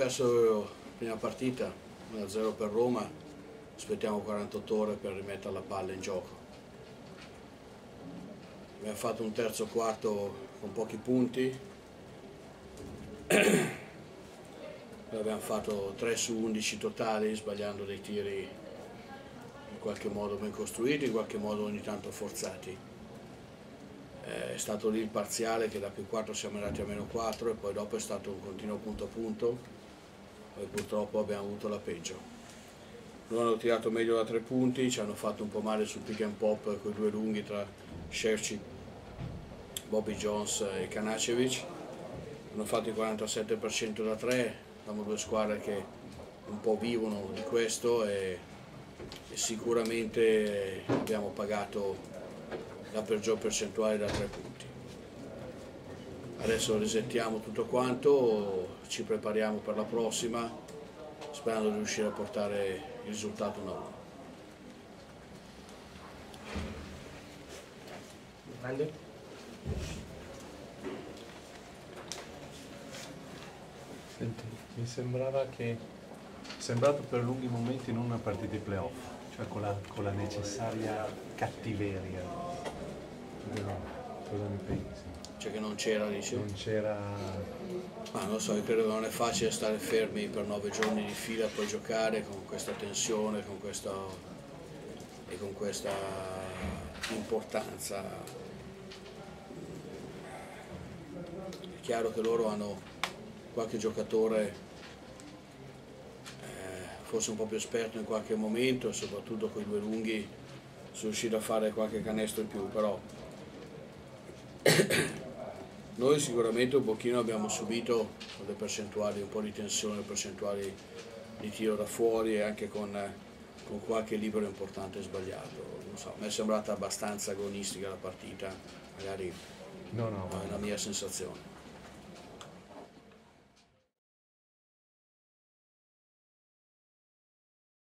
perso la prima partita 1-0 per Roma, aspettiamo 48 ore per rimettere la palla in gioco. Abbiamo fatto un terzo quarto con pochi punti, abbiamo fatto 3 su 11 totali sbagliando dei tiri in qualche modo ben costruiti, in qualche modo ogni tanto forzati. È stato lì il parziale che da più 4 siamo andati a meno 4 e poi dopo è stato un continuo punto a punto e purtroppo abbiamo avuto la peggio. Loro hanno tirato meglio da tre punti, ci hanno fatto un po' male sul pick and pop con i due lunghi tra Sherci, Bobby Jones e Kanacevic. Hanno fatto il 47% da tre, siamo due squadre che un po' vivono di questo e, e sicuramente abbiamo pagato la peggior percentuale da tre punti. Adesso resettiamo tutto quanto, ci prepariamo per la prossima, sperando di riuscire a portare il risultato 1 Grande? Senti, mi sembrava che è sembrato per lunghi momenti non una partita di playoff, cioè con la, con la necessaria cattiveria. Cosa ne pensi? Cioè che non c'era, dici? Non c'era. Ma non lo so, io credo che non è facile stare fermi per nove giorni di fila poi giocare con questa tensione con questa, e con questa importanza. È chiaro che loro hanno qualche giocatore eh, forse un po' più esperto in qualche momento soprattutto con i due lunghi sono riuscito a fare qualche canestro in più, però noi sicuramente un pochino abbiamo subito le percentuali, un po' di tensione, percentuali di tiro da fuori e anche con, con qualche libero importante sbagliato. Non so, mi è sembrata abbastanza agonistica la partita, magari No, no, è la mia sensazione.